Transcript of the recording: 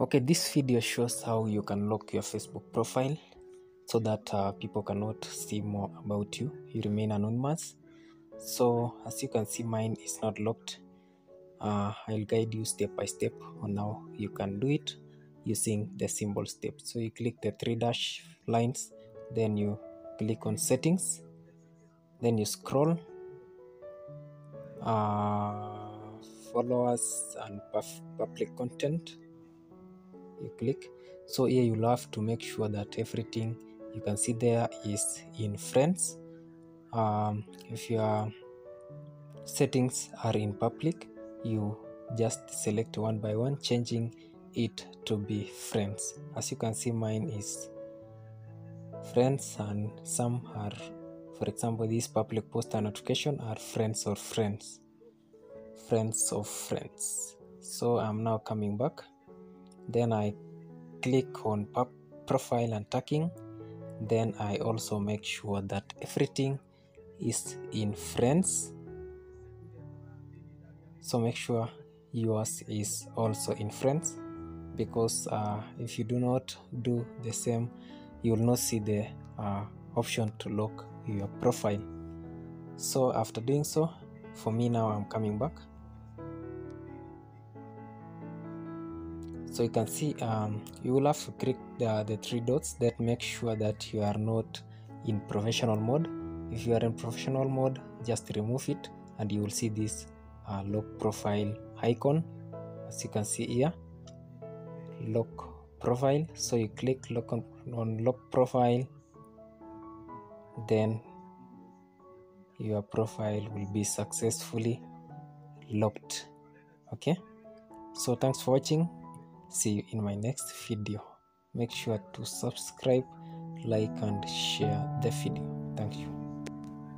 Okay, this video shows how you can lock your Facebook profile so that uh, people cannot see more about you. You remain anonymous. So, as you can see, mine is not locked. Uh, I'll guide you step by step on how you can do it using the simple steps. So, you click the three dash lines, then you click on settings, then you scroll. Uh, followers and public content you click. So here you'll have to make sure that everything you can see there is in friends. Um, if your settings are in public you just select one by one changing it to be friends. As you can see mine is friends and some are for example this public post and notification are friends or friends. Friends of friends. So i'm now coming back then i click on profile and tagging. Then i also make sure that everything is in friends. So make sure yours is also in friends because uh, if you do not do the same you will not see the uh, option to lock your profile. So after doing so for me now i'm coming back so you can see um, you will have to click the, the three dots that make sure that you are not in professional mode. If you are in professional mode just remove it and you will see this uh, lock profile icon. As you can see here lock profile. So you click lock on, on lock profile then your profile will be successfully locked. Okay? So thanks for watching see you in my next video. Make sure to subscribe like and share the video. Thank you